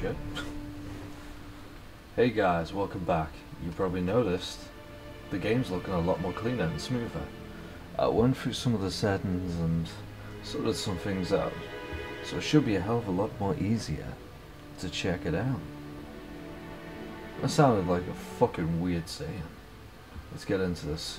shit. hey guys, welcome back. You probably noticed the game's looking a lot more cleaner and smoother. I went through some of the settings and sorted some things out, so it should be a hell of a lot more easier to check it out. That sounded like a fucking weird saying. Let's get into this.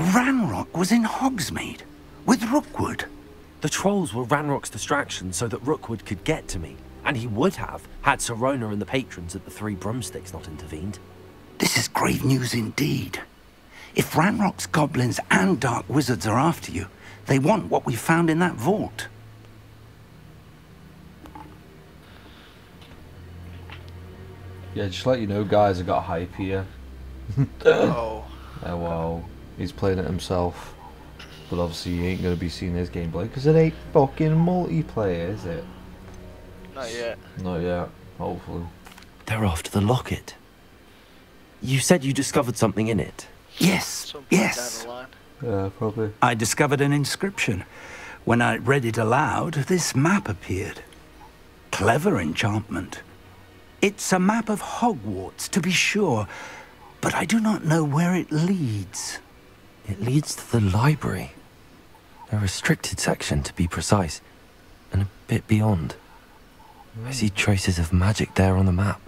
Ranrock was in Hogsmeade? With Rookwood? The trolls were Ranrock's distraction so that Rookwood could get to me. And he would have, had Sirona and the patrons at the Three Broomsticks not intervened. This is grave news indeed. If Ranrock's goblins and dark wizards are after you, they want what we found in that vault. Yeah, just let you know, guys, I got hype here. oh. Oh, wow. He's playing it himself. But obviously, you ain't going to be seeing his gameplay because it ain't fucking multiplayer, is it? Not yet. Not yet. Hopefully. They're after the locket. You said you discovered something in it. Yes, Some yes. down. Yeah, probably. I discovered an inscription. When I read it aloud, this map appeared. Clever enchantment. It's a map of Hogwarts, to be sure, but I do not know where it leads. It leads to the library. A restricted section, to be precise, and a bit beyond. I see traces of magic there on the map.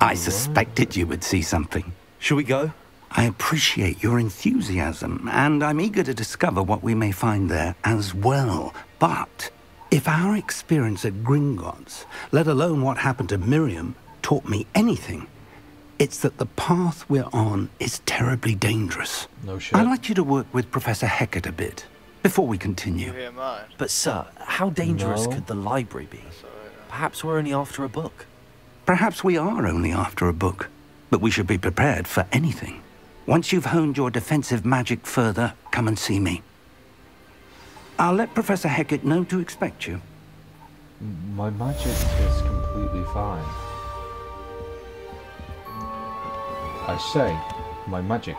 I suspected you would see something. Shall we go? I appreciate your enthusiasm, and I'm eager to discover what we may find there as well. But if our experience at Gringotts, let alone what happened to Miriam, taught me anything, it's that the path we're on is terribly dangerous. No shit. I'd like you to work with Professor Hecat a bit before we You continue. hear mine? But, sir, how dangerous No. could the library be? That's alright. then. Perhaps we're only after a book. Perhaps we are only after a book, but we should be prepared for anything. Once you've honed your defensive magic further, come and see me. I'll let Professor Hecat know to expect you. My magic is completely fine. I say, my magic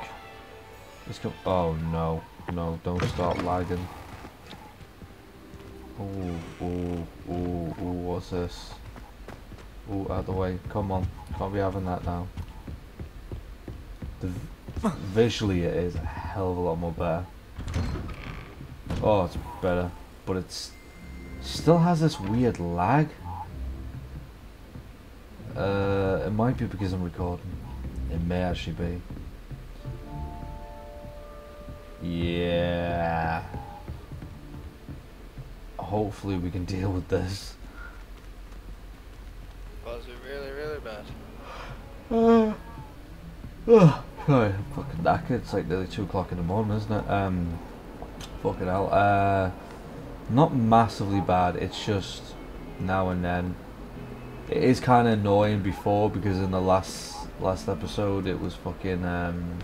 is com- Oh no, no, don't start lagging. Oh, ooh, ooh, ooh, what's this? Ooh, out the way. Come on, can't be having that now. The visually, it is a hell of a lot more better. Oh, it's better, but it's still has this weird lag. Uh, it might be because I'm recording. It may actually be. Yeah. Hopefully we can deal with this. Was it really, really bad? Uh, oh, sorry, I'm fucking knackered. It's like nearly two o'clock in the morning, isn't it? Um, fucking hell. Uh, not massively bad. It's just now and then. It is kind of annoying before because in the last last episode it was fucking um.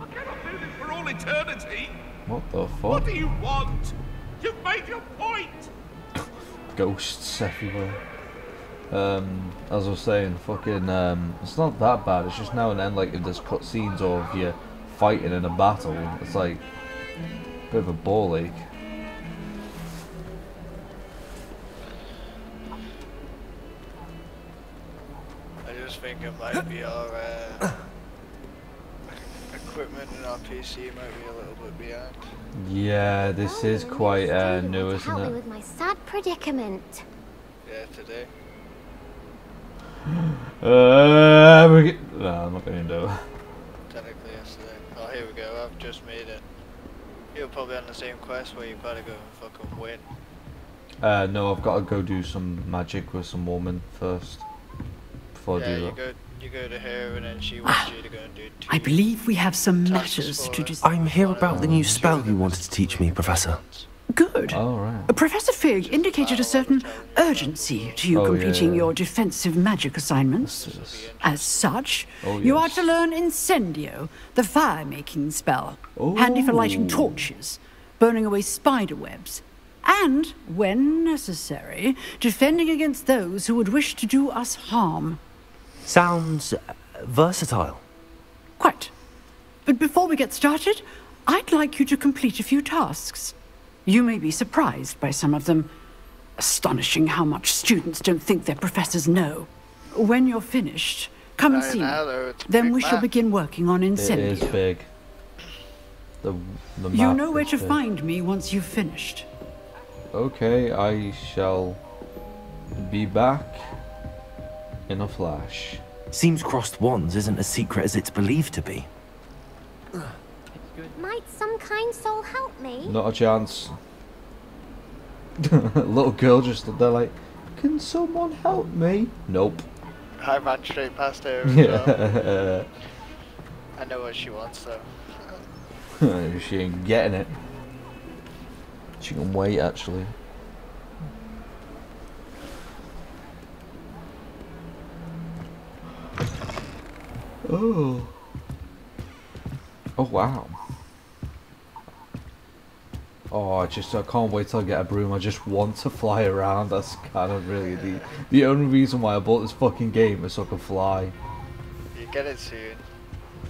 I cannot do this for all eternity. What the fuck? What do you want? You've made your point. Ghosts everywhere. Um, as I was saying, fucking um, it's not that bad. It's just now and then, like if there's cutscenes or if you're fighting in a battle, it's like a bit of a ball ache. Think might be our uh, equipment and our PC might be a little bit behind. Yeah, this is quite uh, new, isn't Help me it? with my sad predicament. Yeah, today. Uh, we get- no, I'm not going to do it. Technically yesterday. Oh, here we go. I've just made it. You're probably on the same quest where you gotta go and fucking win. Uh, no, I've got to go do some magic with some woman first. before I yeah, do you that. Go you go to her and then she wants you to go and do two. I believe we have some tasks matters to her. dis- I'm here about the new spell you wanted to teach me, Professor. Good. Oh, right. Professor Fig indicated a certain urgency to you Oh, completing yeah. your defensive magic assignments. Yes. As such, Oh, you are to learn Incendio, the fire-making spell, handy for lighting Oh. torches, burning away spider webs, and, when necessary, defending against those who would wish to do us harm. Sounds uh, versatile. Quite. But before we get started, I'd like you to complete a few tasks. You may be surprised by some of them. Astonishing how much students don't think their professors know. When you're finished, come and see me. know, though, it's a Then we shall begin working on It is big. The, the You know where to big. find me once you've finished. Okay, I shall be back in a flash. Seems crossed wands isn't as secret as it's believed to be. Might some kind soul help me? Not a chance. Little girl just stood there like, can someone help me? Nope. I ran straight past her. Yeah. I know what she wants though. she ain't getting it. She can wait actually. Oh. Oh wow. Oh, I just I can't wait till I get a broom. I just want to fly around. That's kind of really the the only reason why I bought this fucking game is so I can fly. You get it soon.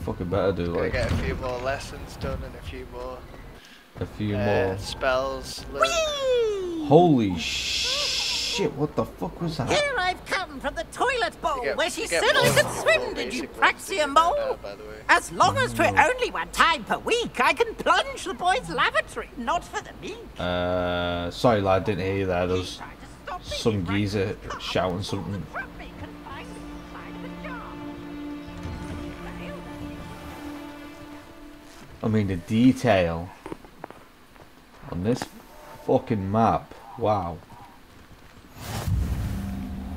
Fucking better do Gonna like get a few more lessons done and a few more a few uh, more. spells. learned. Holy shit! What the fuck was that? Here I've come from the toilet bowl get- where she you get said I could swim, did you basic ones that you Praxia mole? know, by the way. As long as 'twere only one time per week, I can plunge the boys' lavatory, not for the meek. Uh, sorry lad, didn't hear you there. There's Try to some right? geezer shouting something. Trap me confined inside of a jar. I mean the detail on this fucking map. Wow.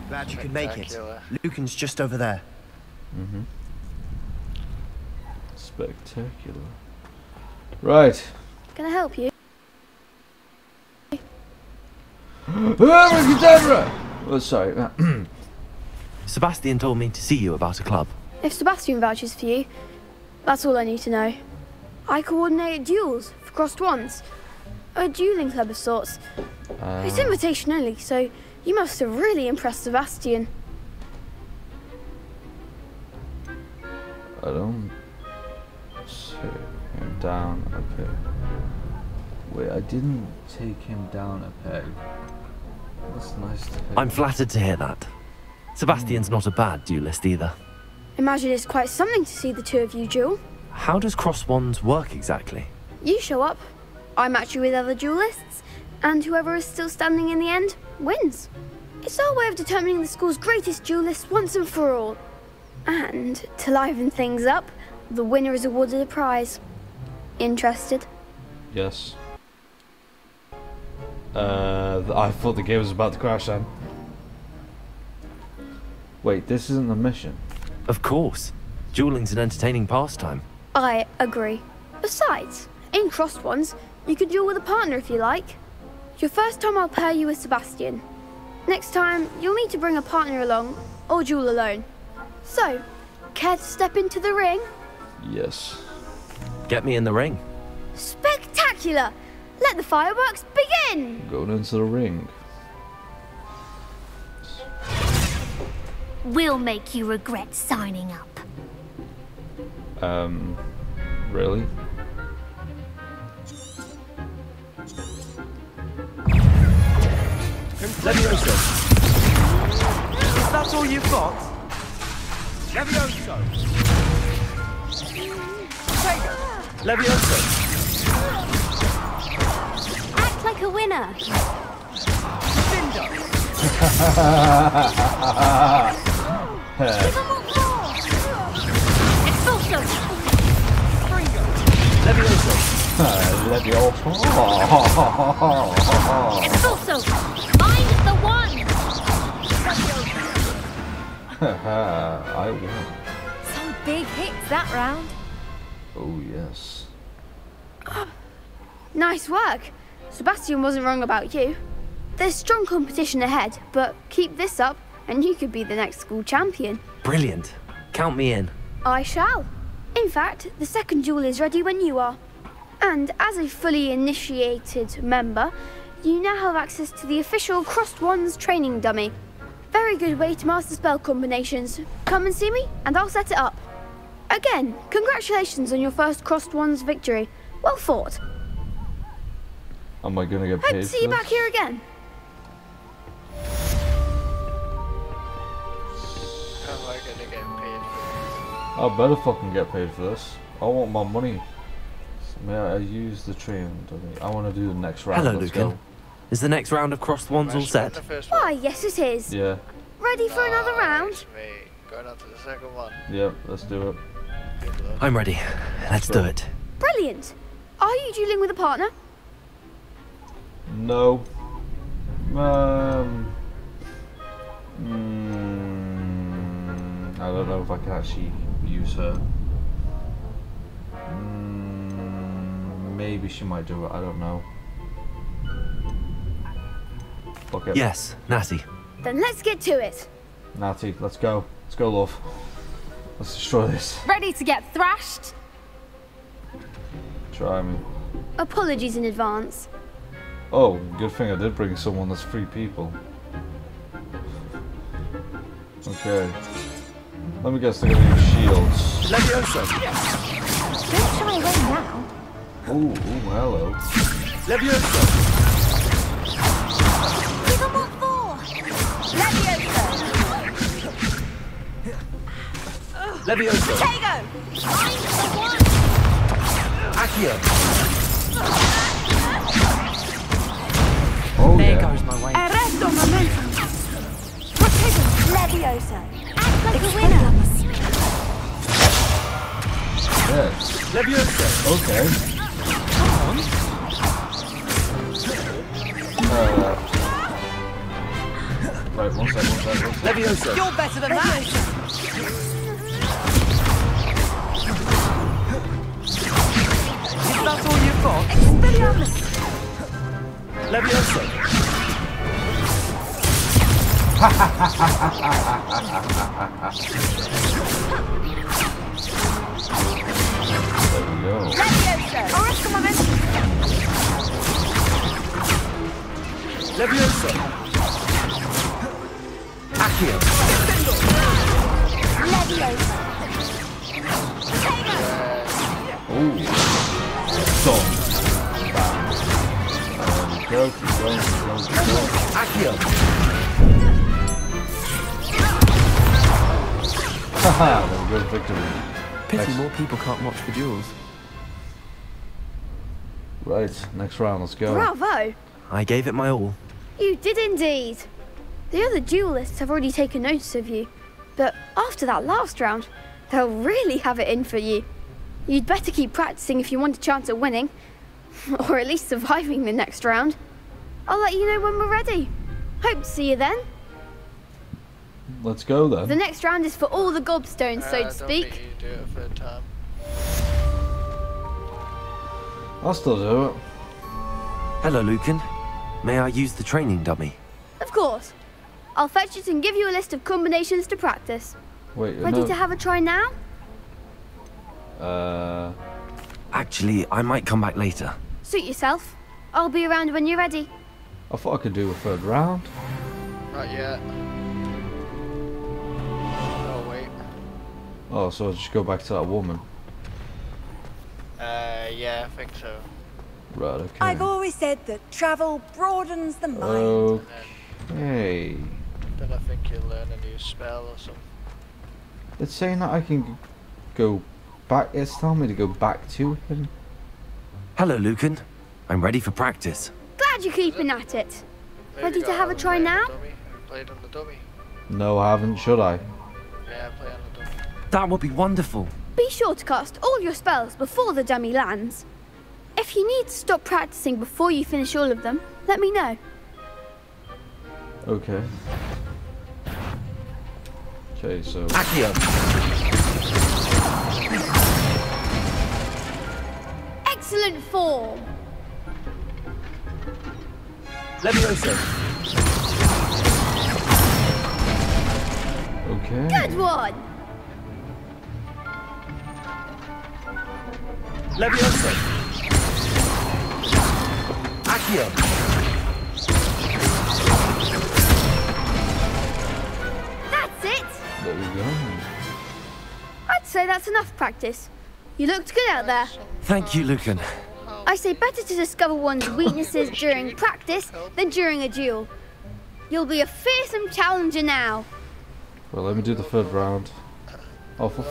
Glad you could make it. Lucan's just over there. Mm-hmm. Spectacular. Right. Can I help you? Abracadabra! Oh, sorry. Sebastian told me to see you about a club. If Sebastian vouches for you, that's all I need to know. I coordinate duels for crossed wands. A dueling club of sorts. it's Uh, invitation only, so you must have really impressed Sebastian. I don't take him down a peg. Wait, I didn't take him down a peg. That's nice to hear. I'm flattered to hear that. Sebastian's not a bad duelist either. Imagine it's quite something to see the two of you duel. How does cross wands work exactly? You show up, I match you with other duelists, and whoever is still standing in the end wins. It's our way of determining the school's greatest duelist once and for all. And to liven things up, the winner is awarded a prize. Interested? Yes. Uh, I thought the game was about to crash then. Wait, this isn't the mission. Of course. Dueling's an entertaining pastime. I agree. Besides, in crossed wands, you could duel with a partner if you like. Your first time I'll pair you with Sebastian. Next time, you'll need to bring a partner along, or duel alone. So, care to step into the ring? Yes. Get me in the ring. Spectacular! Let the fireworks begin! Going into the ring. We'll make you regret signing up. Um, really? Levioso. Is that all you've got? Levioso! Levioso. Act like a winner. Give 'em what for. Expulso. Levioso. Levioso. Expulso. I won. Some big hits that round. Oh yes. Ah, nice work. Sebastian wasn't wrong about you. There's strong competition ahead, but keep this up and you could be the next school champion. Brilliant. Count me in. I shall. In fact, the second duel is ready when you are. And as a fully initiated member, you now have access to the official Crossed Wands training dummy. Very good way to master spell combinations. Come and see me, and I'll set it up. Again, congratulations on your first Crossed Wands victory. Well fought. Am I gonna get Hope paid to see you this? back here again. Am I gonna get paid I better fucking get paid for this. I want my money. May I use the train? I want to do the next round. Hello, Let's Lucan. Is the next round of crossed wands all set? the first one. Why, yes it is. Yeah, Ready for another round? Nice, mate. Going on to the second one. yeah, let's do it. I'm ready. Let's do it. Brilliant. Are you dueling with a partner? No. Um. Mm, I don't know if I can actually use her. Mm, maybe she might do it. I don't know. Fuck it. Yes, Natty. Then let's get to it. Natty, let's go. Let's go, love. Let's destroy this. Ready to get thrashed? Try me. Apologies in advance. Oh, good thing I did bring someone that's three people. Okay. Let me guess, they're gonna use shields. Levioso! Don't shy away now. Ooh, ooh, hello. Levioso! Levioso! Tego. I'm the one. Accio! Oh, There yeah. goes my way. Arresto momentum. Leviosa. Act like a winner. Yes. Levioso! Okay. One sec. Levioso! You're better than that. Is that all you've got? Expelliarmus. Levioso! There next round, let's go. Bravo. I gave it my all. You did indeed. The other duelists have already taken notice of you, but after that last round, they'll really have it in for you. You'd better keep practicing if you want a chance at winning, or at least surviving the next round. I'll let you know when we're ready. Hope to see you then. Let's go then. The next round is for all the gobstones, so Uh, to don't speak. think do it a time. I'll still do it. Hello, Lucan. May I use the training dummy? Of course. I'll fetch it and give you a list of combinations to practice. Wait, Ready no. to have a try now? Uh, Actually, I might come back later. Suit yourself. I'll be around when you're ready. I thought I could do a third round. Not yet. Oh wait. Oh, so I'll just go back to that woman. Uh, yeah, I think so. Right, okay. I've always said that travel broadens the mind. Okay. Then I think you'll learn a new spell or something. It's saying that I can go back. It's telling me to go back to him. Hello, Lucan. I'm ready for practice. Glad you're keeping at it. Maybe Ready to have a try now? the dummy. Have you played on the dummy? No, I haven't. Should I? Yeah, play on the dummy. That would be wonderful. Be sure to cast all your spells before the dummy lands. If you need to stop practicing before you finish all of them, let me know. Okay. Okay, so Accio. Excellent form. let Levioso. okay. Good one. Levioso. Accio. That's it. There we go. I'd say that's enough practice. You looked good out there. Thank you, Lucan. I say better to discover one's weaknesses during practice than during a duel. You'll be a fearsome challenger now. Well, let me do the third round. Oh, for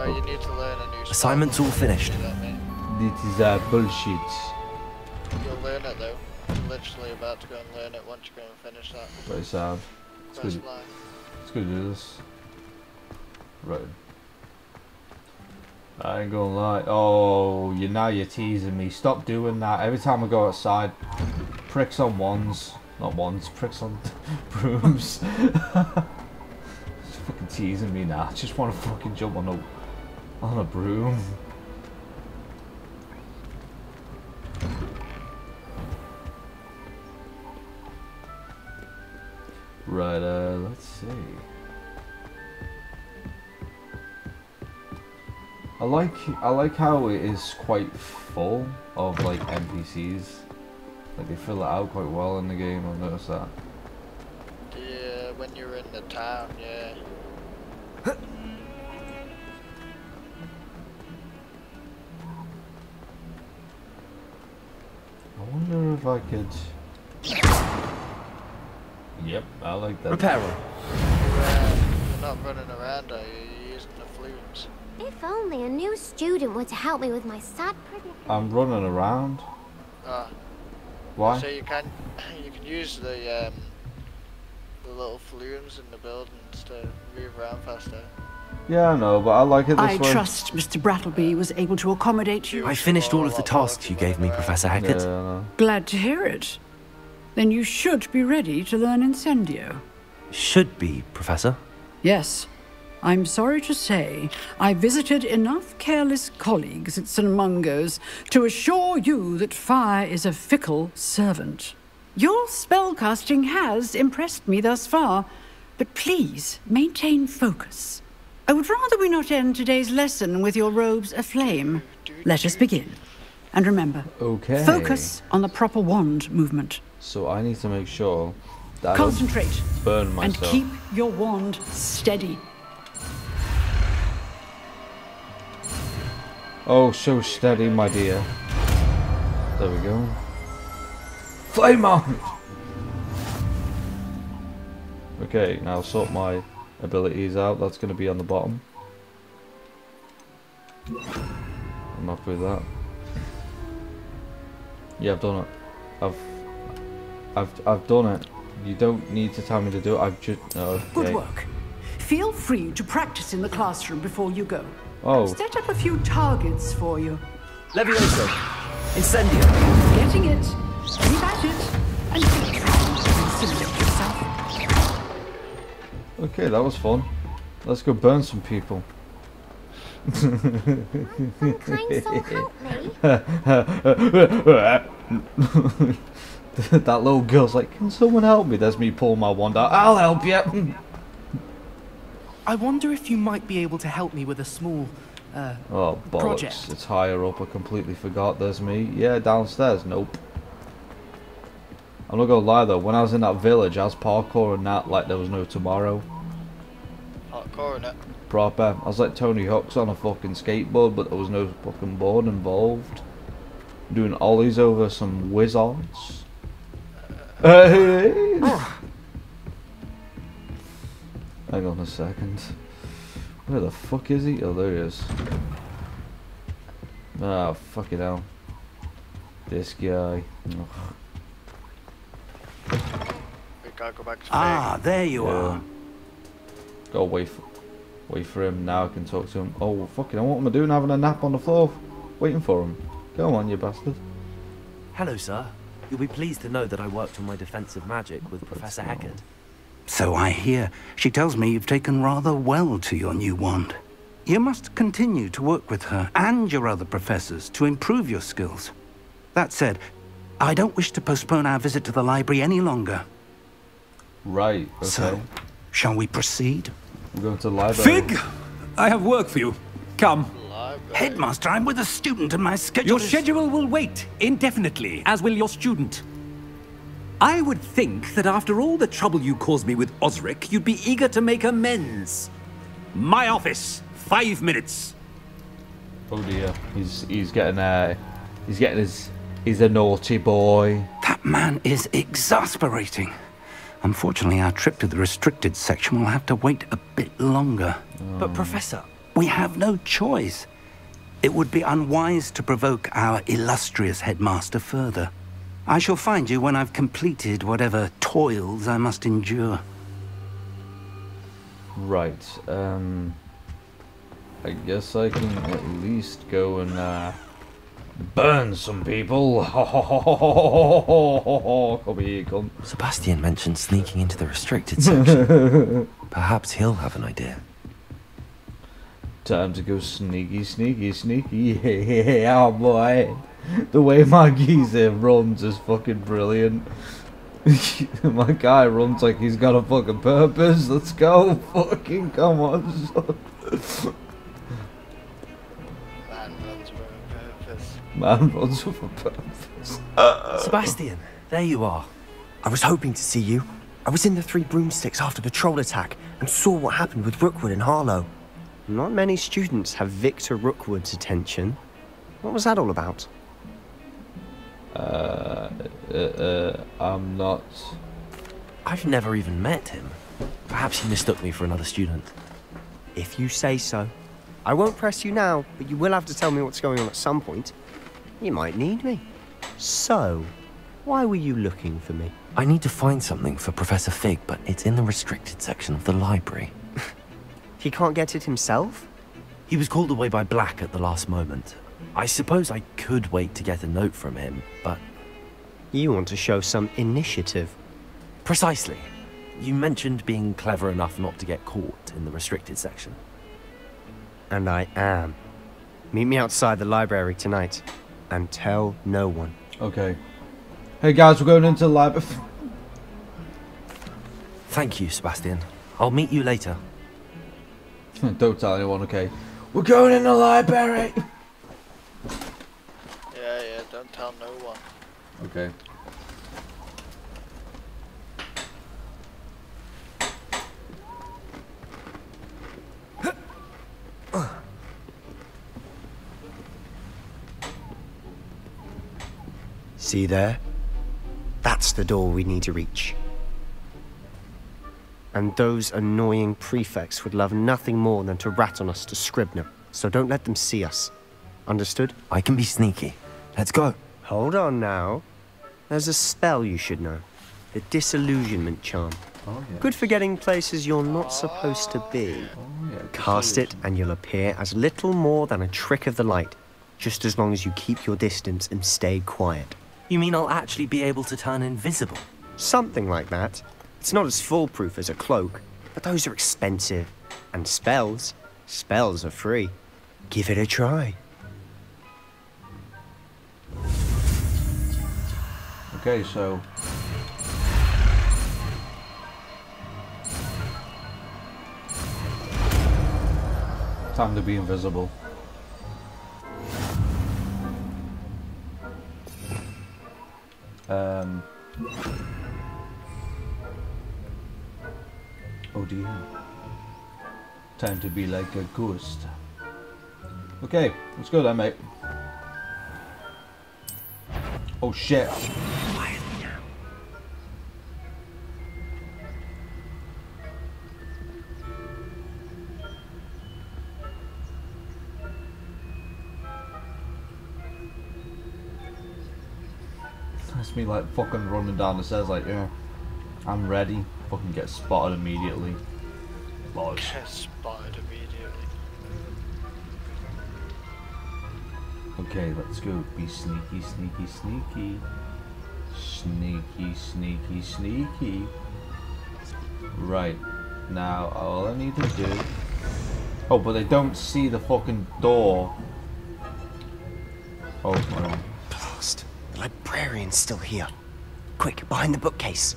Oh, you need to learn a new spell. Assignment's all finished. You know what I mean? this is uh, bullshit. You'll learn it though. I'm literally about to go and learn it once you go and finish that Very sad. Let's first go, line. let's go do this. Right. I ain't gonna lie. Oh, you now you're teasing me. Stop doing that. Every time I go outside, pricks on ones, not ones, pricks on brooms. Just fucking teasing me now. I just want to fucking jump on a on a broom. Right, uh, let's see. I like I like how it is quite full of like NPCs. Like they fill it out quite well in the game. I've noticed that. Yeah, when you're in the town, yeah. I wonder if I could. Yep, I like that. Reparo. You're, you're not running around, are you? You're using the flumes. If only a new student were to help me with my sad predicament. I'm running around. Ah, Why? so you can you can use the um the little flumes in the buildings to move around faster. Yeah, I know, but I like it this I way. trust Mr. Brattleby was able to accommodate you. I finished all of the tasks you gave me, Professor Yeah, I Hecat. know. Glad to hear it. Then you should be ready to learn Incendio. Should be, Professor. Yes. I'm sorry to say, I visited enough careless colleagues at St. Mungo's to assure you that fire is a fickle servant. Your spellcasting has impressed me thus far, but please maintain focus. I would rather we not end today's lesson with your robes aflame. Let us begin. And remember, Okay. focus on the proper wand movement. So I need to make sure that I Concentrate don't burn and keep your wand steady. Oh, so steady, my dear. There we go. Flame on! Okay, now sort my abilities out. That's going to be on the bottom. I'm happy with that. Yeah, I've done it. I've, I've, I've done it. You don't need to tell me to do it. I've just. Okay. Good work. Feel free to practice in the classroom before you go. Oh, Set up a few targets for you. Levioso. Incendio. Getting it, keep at it, and feel free to intimidate yourself. okay, that was fun. Let's go burn some people. Some kind soul help me. that little girl's like, can someone help me? There's me pulling my wand out. I'll help you. I wonder if you might be able to help me with a small, uh, Oh, bollocks. Project. It's higher up. I completely forgot there's me. Yeah, downstairs. Nope. I'm not gonna lie though, when I was in that village, I was parkouring that like there was no tomorrow. Hardcore in it. Proper. I was like Tony Hawk's on a fucking skateboard, but there was no fucking board involved. Doing ollies over some wizards. Hey! Hang on a second. Where the fuck is he? Oh, there he is. Ah, fuck it hell. This guy. Ugh. We gotta go back to Ah, there you Yeah. are. Go wait for, wait for him. Now I can talk to him. Oh, fucking hell, what am I doing having a nap on the floor? Waiting for him. Go on, you bastard. Hello, sir. You'll be pleased to know that I worked on my defensive magic with Professor Hecat. So I hear. She tells me you've taken rather well to your new wand. You must continue to work with her and your other professors to improve your skills. That said, I don't wish to postpone our visit to the library any longer. Right, okay. So, shall we proceed? We're going to the library. Fig! I have work for you. Come. Headmaster, I'm with a student and my schedule Your is- schedule will wait indefinitely, as will your student. I would think that after all the trouble you caused me with Osric, you'd be eager to make amends. My office, five minutes. Oh dear, he's he's getting uh, he's getting his he's a naughty boy. That man is exasperating. Unfortunately, our trip to the restricted section will have to wait a bit longer. But, Professor. We have no choice. It would be unwise to provoke our illustrious headmaster further. I shall find you when I've completed whatever toils I must endure. Right, um, I guess I can at least go and uh, burn some people. Come here, come. Sebastian mentioned sneaking into the restricted section. Perhaps he'll have an idea. Time to go sneaky, sneaky, sneaky. Yeah, oh boy. The way my geezer runs is fucking brilliant. my guy runs like he's got a fucking purpose. Let's go. Fucking come on. son. Man runs for a purpose. Man runs with a purpose. Sebastian, there you are. I was hoping to see you. I was in the Three Broomsticks after the troll attack and saw what happened with Rookwood and Harlow. Not many students have Victor Rookwood's attention. What was that all about? Uh, uh, uh, I'm not. I've never even met him. Perhaps he mistook me for another student. If you say so. I won't press you now, but you will have to tell me what's going on at some point. You might need me. So, why were you looking for me? I need to find something for Professor Fig, but it's in the restricted section of the library. He can't get it himself? He was called away by Black at the last moment. I suppose I could wait to get a note from him, but... You want to show some initiative. Precisely. You mentioned being clever enough not to get caught in the restricted section. And I am. Meet me outside the library tonight. And tell no one. Okay. Hey guys, we're going into the library. Thank you, Sebastian. I'll meet you later. Hmm, don't tell anyone, okay? We're going in the library! Yeah, yeah, don't tell no one. Okay. See there? That's the door we need to reach. And those annoying prefects would love nothing more than to rat on us to Scribner, so don't let them see us. Understood? I can be sneaky. Let's go. Hold on now. There's a spell you should know. The disillusionment charm. Oh, yeah. Good for getting places you're not supposed to be. Oh, Cast it and you'll appear as little more than a trick of the light, just as long as you keep your distance and stay quiet. You mean I'll actually be able to turn invisible? Something like that. It's not as foolproof as a cloak, but those are expensive. And spells, spells are free. Give it a try. Okay, so. Time to be invisible. Um. Oh dear. Time to be like a ghost. Okay, let's go then, mate. Oh shit. That's me like fucking running down the stairs like, yeah, I'm ready. Fucking get spotted immediately. Bosh. Get spotted immediately. Okay, let's go. Be sneaky, sneaky, sneaky. Sneaky, sneaky, sneaky. Right. Now, all I need to do... Oh, but they don't see the fucking door. Oh, my Blast. The librarian's still here. Quick, behind the bookcase.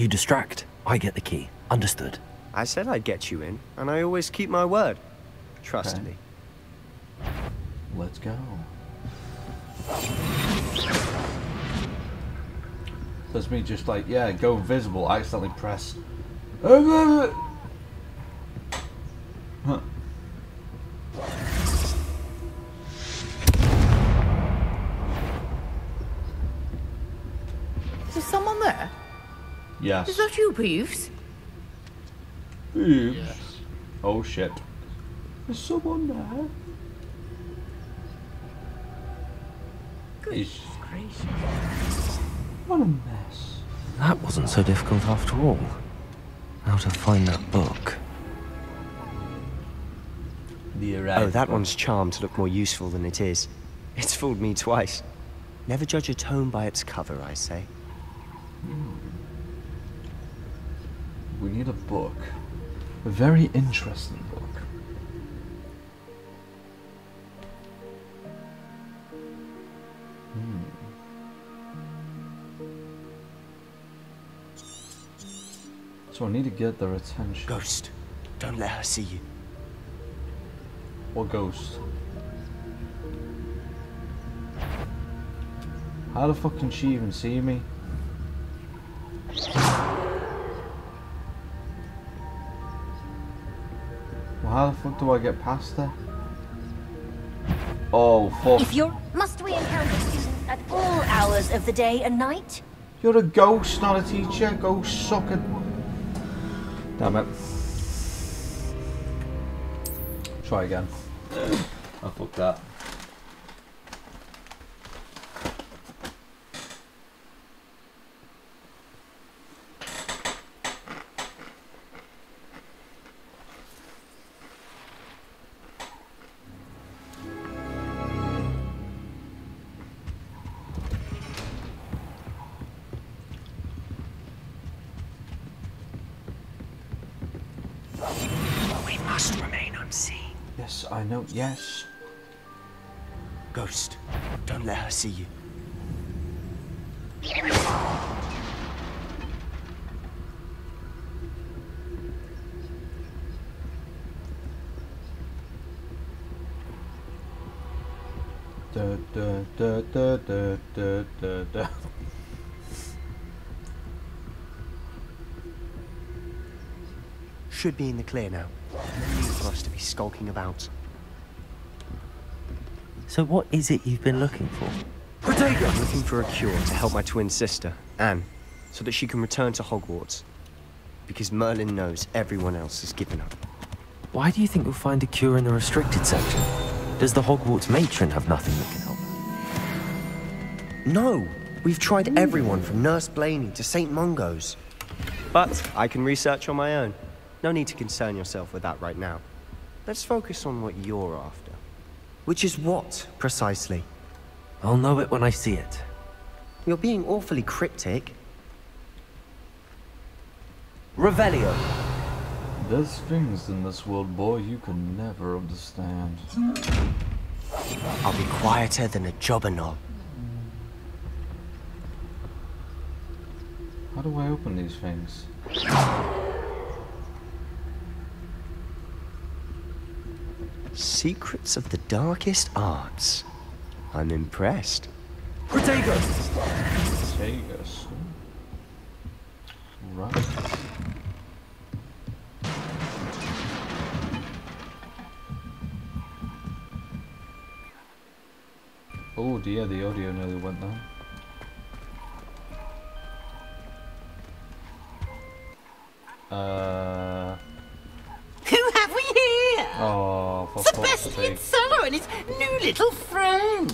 You distract. I get the key. Understood. I said I'd get you in, and I always keep my word. Trust Okay. me. Let's go. That's me just like, yeah, go invisible. I accidentally pressed. Yes. Is that you, Peeves? Oops. Oh shit. There's someone there. Goodness gracious. What a mess. That wasn't so difficult after all. How to find that book. The Oh, that one's charmed to look more useful than it is. It's fooled me twice. Never judge a tome by its cover, I say. Hmm. We need a book. A very interesting book. Hmm. So I need to get their attention. Ghost, don't let her see you. What ghost? How the fuck can she even see me? How the fuck do I get past her? Oh, fuck. If you're... Must we encounter students at all hours of the day and night? You're a ghost, not a teacher. Go suck it. Damn it. Try again. I fucked that. Yes. Ghost, don't let her see you. Da, da, da, da, da, da, da, da. Should be in the clear now. No for us to be skulking about. So what is it you've been looking for? Protego! I'm looking for a cure to help my twin sister, Anne, so that she can return to Hogwarts. Because Merlin knows everyone else has given up. Why do you think you'll find a cure in the restricted section? Does the Hogwarts matron have nothing that can help? No! We've tried everyone from Nurse Blainey to St. Mungo's. But I can research on my own. No need to concern yourself with that right now. Let's focus on what you're after. Which is what, precisely? I'll know it when I see it. You're being awfully cryptic. Revelio. There's things in this world, boy, you can never understand. I'll be quieter than a jobberknoll. How do I open these things? Secrets of the darkest arts. I'm impressed. Protagus! Protagus. Right. Oh dear, the audio nearly went down. Uh... Oh, for fuck's Sebastian. Sallow and his new little friend.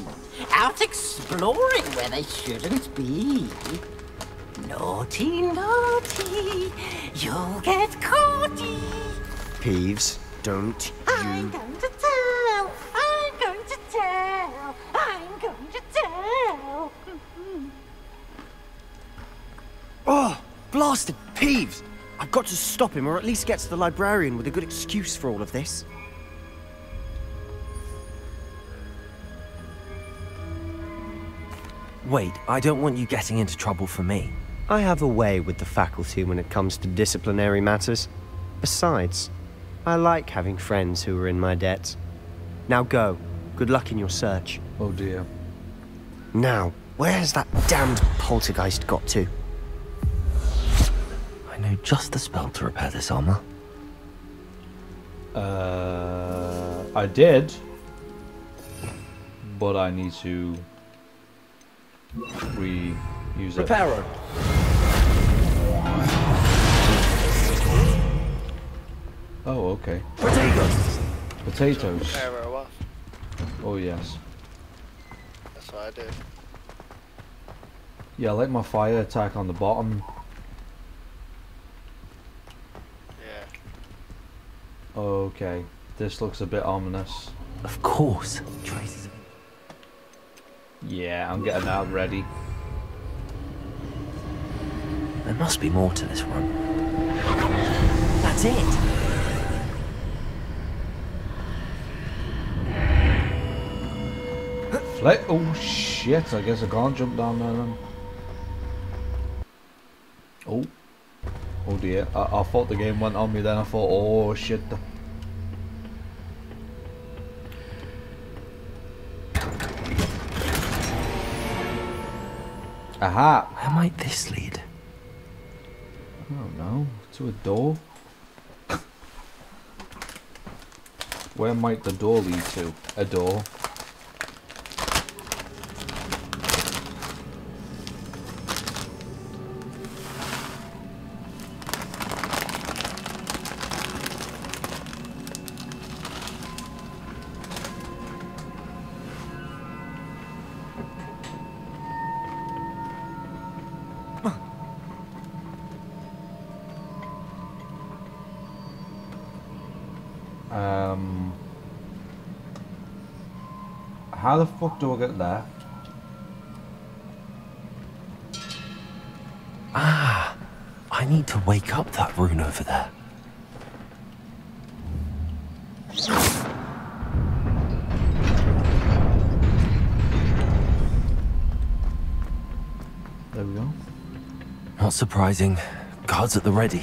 Out exploring where they shouldn't be. Naughty, naughty, you'll get caughty. Peeves, don't you... I'm going to tell, I'm going to tell, I'm going to tell. Oh, blasted Peeves! I've got to stop him, or at least get to the librarian with a good excuse for all of this. Wait, I don't want you getting into trouble for me. I have a way with the faculty when it comes to disciplinary matters. Besides, I like having friends who are in my debt. Now go. Good luck in your search. Oh dear. Now, where has that damned poltergeist got to? I know just the spell to repair this armor. Uh, I did, but I need to reuse it. Reparo. Oh, okay. Potatoes. Potatoes. Arrow. Oh yes. That's what I did. Yeah, I like my fire attack on the bottom. Yeah. Okay, this looks a bit ominous. Of course. Traces. Yeah, I'm getting out ready. There must be more to this room. That's it. Flick. Oh shit! I guess I can't jump down there then. Oh. Oh dear. I, I thought the game went on me then. I thought, oh shit. Aha! Where might this lead? I don't know. To a door? Where might the door lead to? A door. How the fuck do I get there? Ah, I need to wake up that rune over there. There we go. Not surprising. Guards at the ready.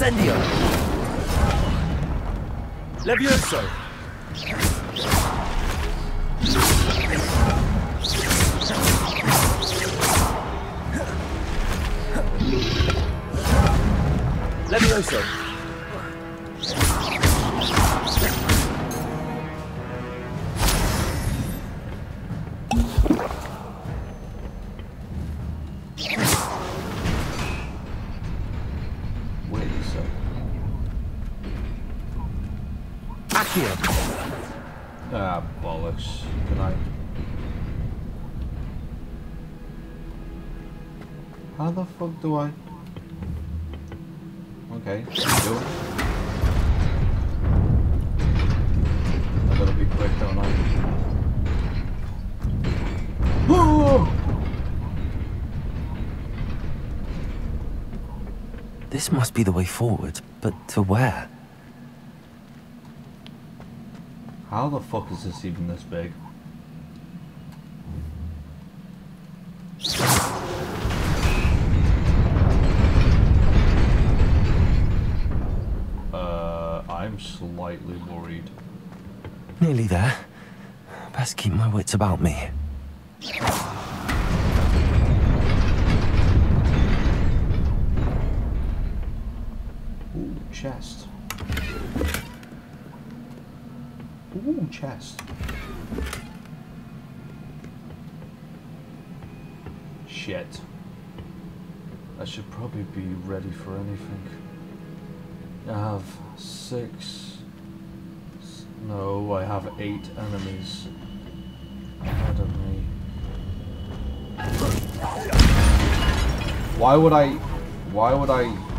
Incendio. Levioso. Levioso. fuck do I? Okay, do it. I gotta be quick, don't I? Whoa! This must be the way forward, but to where? How the fuck is this even this big? Slightly worried. Nearly there. Best keep my wits about me. Ooh, chest. Ooh, chest. Shit. I should probably be ready for anything. I have six. No, I have eight enemies ahead of me. Why would I? Why would I?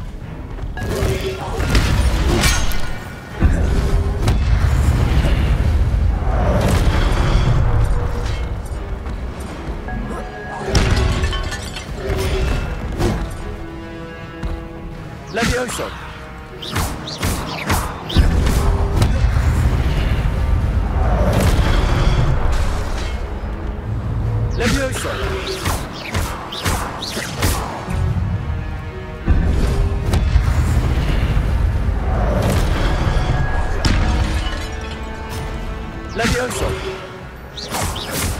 Let's go.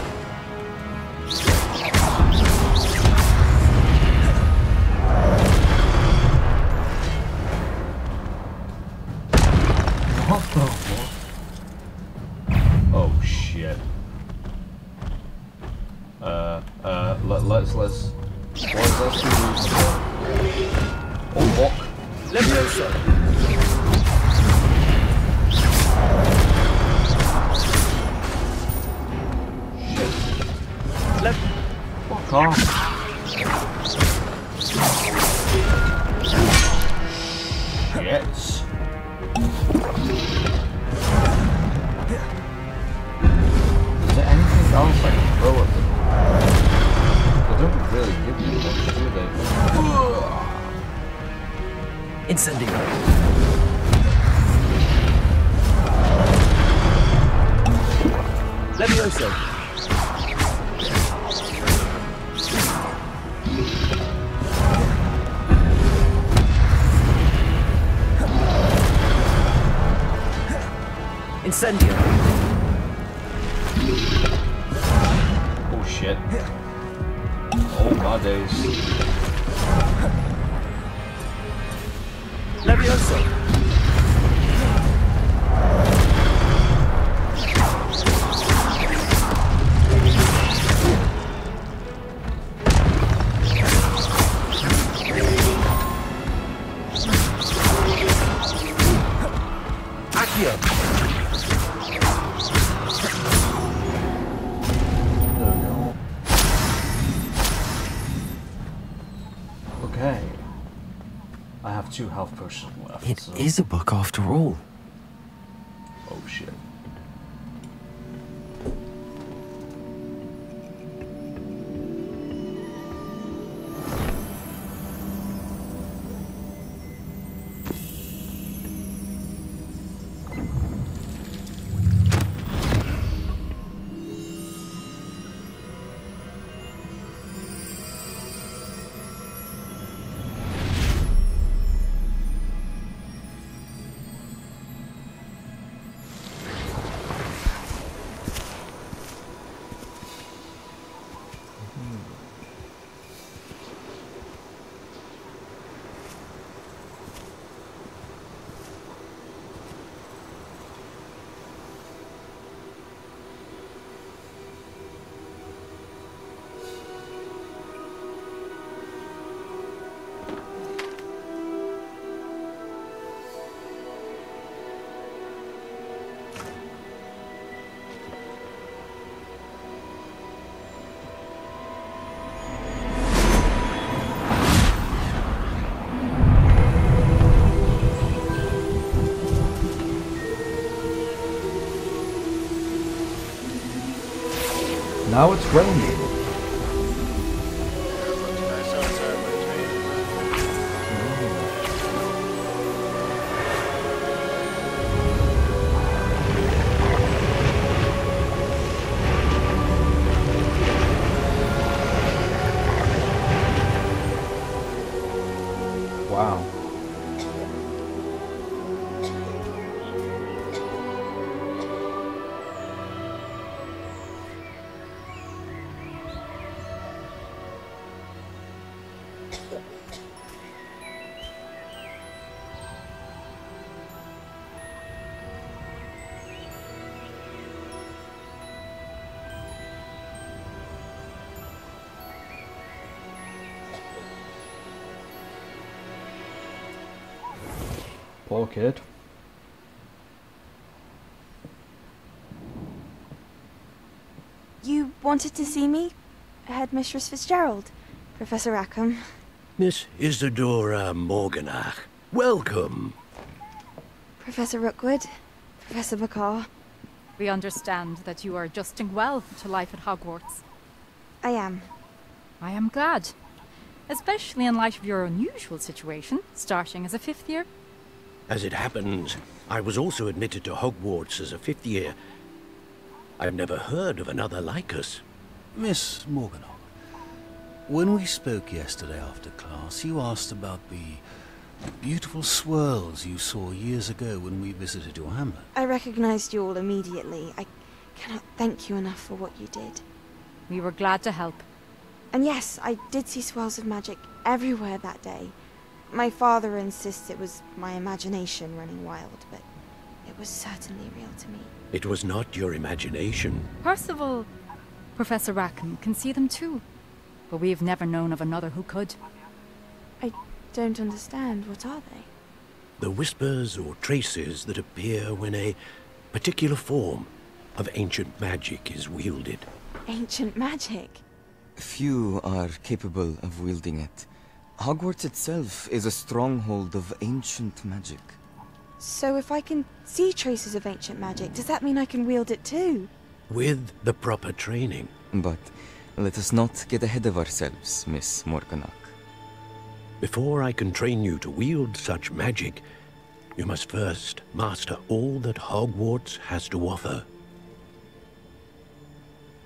Incendio. Health potions left. It so- is a book after all. Oh shit. Now it's raining. Poor kid. You wanted to see me? Headmistress Fitzgerald. Professor Rackham. Miss Isidora Morganach, welcome. Professor Rookwood. Professor McCaw. We understand that you are adjusting well to life at Hogwarts. I am. I am glad. Especially in light of your unusual situation, starting as a fifth year. As it happens, I was also admitted to Hogwarts as a fifth year. I've never heard of another like us. Miss Morganach, when we spoke yesterday after class, you asked about the beautiful swirls you saw years ago when we visited your hamlet. I recognized you all immediately. I cannot thank you enough for what you did. We were glad to help. And yes, I did see swirls of magic everywhere that day. My father insists it was my imagination running wild, but it was certainly real to me. It was not your imagination. Percival, Professor Rackham can see them too. But we've never known of another who could. I don't understand. What are they? The whispers or traces that appear when a particular form of ancient magic is wielded. Ancient magic? Few are capable of wielding it. Hogwarts itself is a stronghold of ancient magic. So if I can see traces of ancient magic, does that mean I can wield it too? With the proper training. But let us not get ahead of ourselves, Miss Morganach. Before I can train you to wield such magic, you must first master all that Hogwarts has to offer.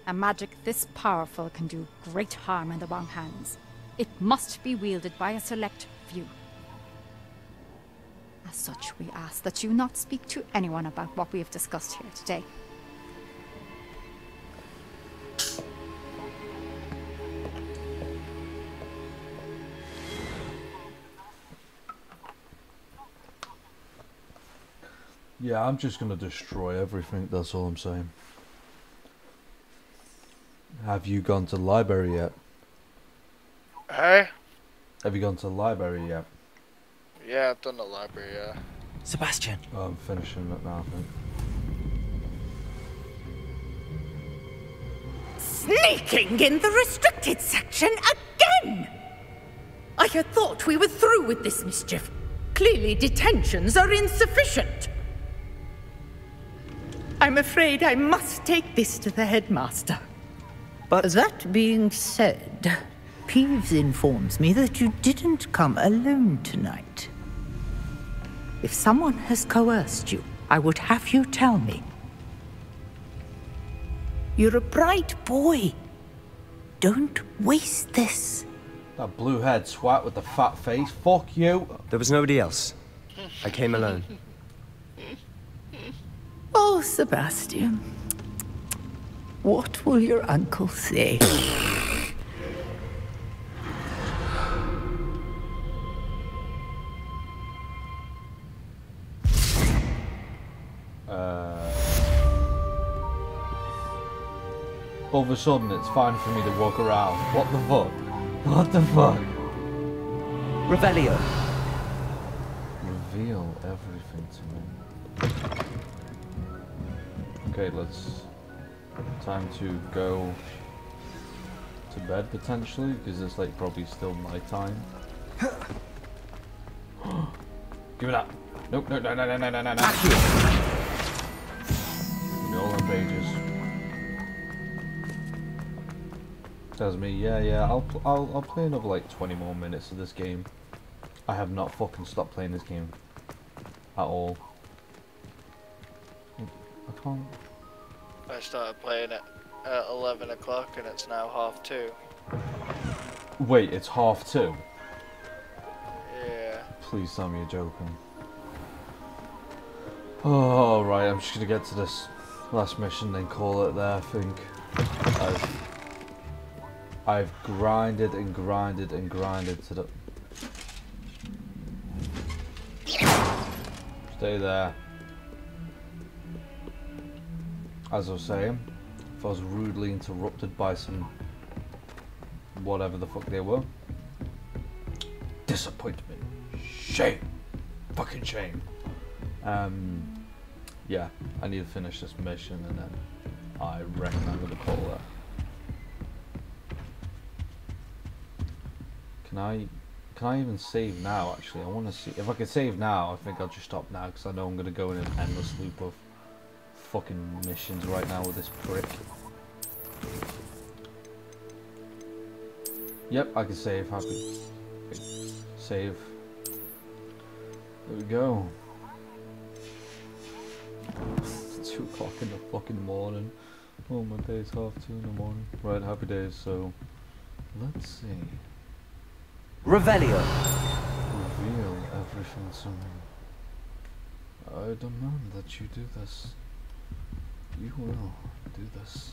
A magic this powerful can do great harm in the wrong hands. It must be wielded by a select few. As such, we ask that you not speak to anyone about what we have discussed here today. Yeah, I'm just gonna destroy everything, that's all I'm saying. Have you gone to the library yet? Hey? Have you gone to the library yet? Yeah, I've done the library, yeah. Sebastian. Oh, I'm finishing it now, I think. Sneaking in the restricted section again! I had thought we were through with this mischief. Clearly, detentions are insufficient. I'm afraid I must take this to the headmaster. But that being said, Peeves informs me that you didn't come alone tonight. If someone has coerced you, I would have you tell me. You're a bright boy. Don't waste this. That blue head swat with the fat face, fuck you! There was nobody else. I came alone. Oh, Sebastian. What will your uncle say? of a sudden, it's fine for me to walk around. What the fuck? What the fuck? Revelio. Reveal everything to me. Okay, let's. Time to go to bed potentially, because it's like probably still my time. Give it up. Nope, no, no, no, no, no, no, no, no. Tells me, yeah, yeah, I'll, pl I'll, I'll play another like 20 more minutes of this game. I have not fucking stopped playing this game. At all. I can't. I started playing it at 11 o'clock and it's now half two. Wait, it's half two? Yeah. Please tell me you're joking. Oh, right, I'm just gonna get to this last mission then call it there, I think. I've, I've grinded and grinded and grinded to the... Stay there. As I was saying, if I was rudely interrupted by some... whatever the fuck they were. Disappointment. Shame. Fucking shame. Um, yeah, I need to finish this mission and then I reckon I'm gonna call it. Can I, can I even save now actually? I want to see, if I can save now I think I'll just stop now because I know I'm gonna go in an endless loop of fucking missions right now with this prick. Yep, I can save, happy. Save. There we go. It's 2 o'clock in the fucking morning. Oh, my day's half 2 in the morning. Right, happy days, so... Let's see. Revelio. Reveal everything to me. I demand that you do this. You will do this.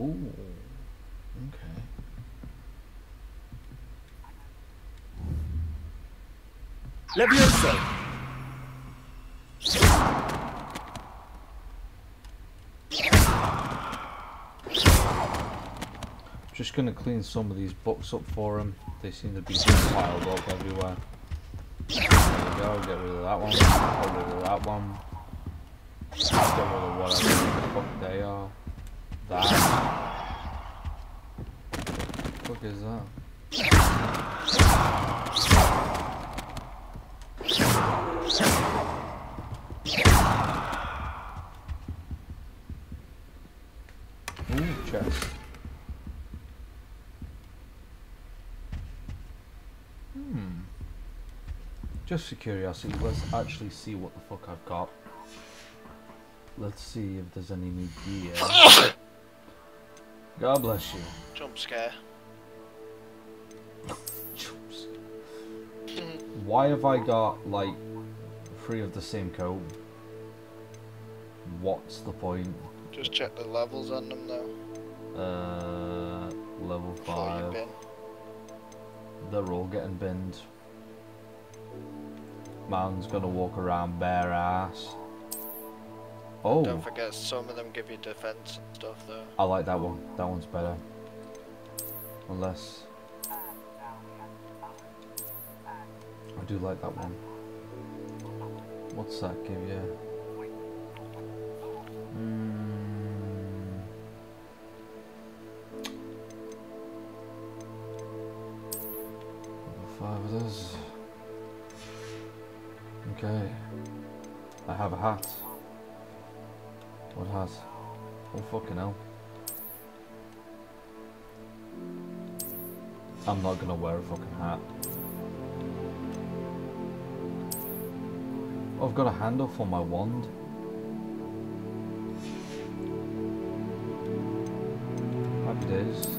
Ooh. Okay. Levioso. Just gonna clean some of these books up for him. They seem to be piled up everywhere. There we go, get rid of that one, get rid of that one. Get rid of whatever the fuck they are. That. What the fuck is that? Ooh, chest. Hmm. Just for curiosity, let's actually see what the fuck I've got. Let's see if there's any new gear. God bless you. Jump scare. Why have I got like three of the same coat? What's the point? Just check the levels on them though. Uh, level five. They're all getting binned. Man's gonna walk around bare ass. Oh, Don't forget some of them give you defense and stuff though. I like that one. That one's better. Unless I do like that one. What's that give you? Mm. Five of those. Okay. I have a hat. What hat? Oh fucking hell. I'm not gonna wear a fucking hat. I've got a handle for my wand. Happy days.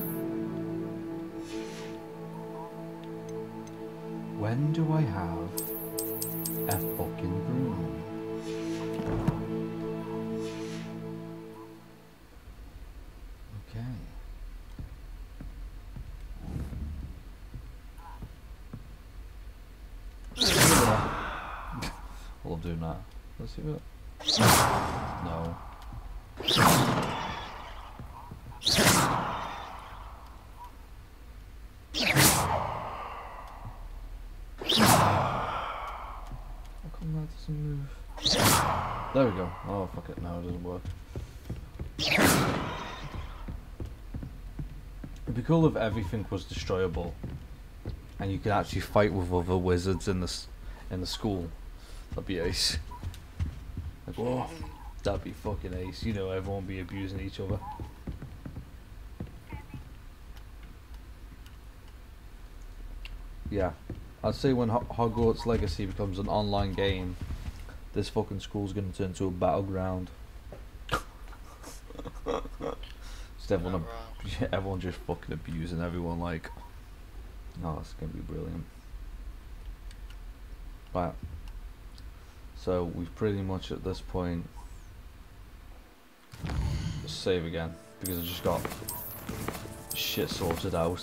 There we go. Oh fuck it, now it doesn't work. It'd be cool if everything was destroyable, and you could actually fight with other wizards in the in the school. That'd be ace. Like, whoa, that'd be fucking ace. You know, everyone be abusing each other. Yeah, I'd say when Ho- Hogwarts Legacy becomes an online game, this fucking school's gonna turn into a battleground. just everyone, everyone just fucking abusing everyone like. Oh, it's gonna be brilliant. Right. So we've pretty much at this point save again because I just got shit sorted out.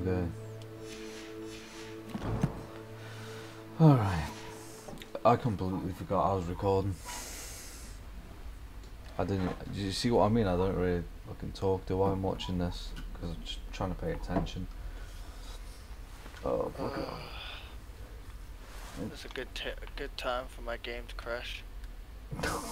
Okay. Alright. I completely forgot I was recording. I didn't. Did you see what I mean? I don't really fucking talk, do I? I'm watching this because I'm just trying to pay attention. Oh, fuck it's a good, a good time for my game to crash.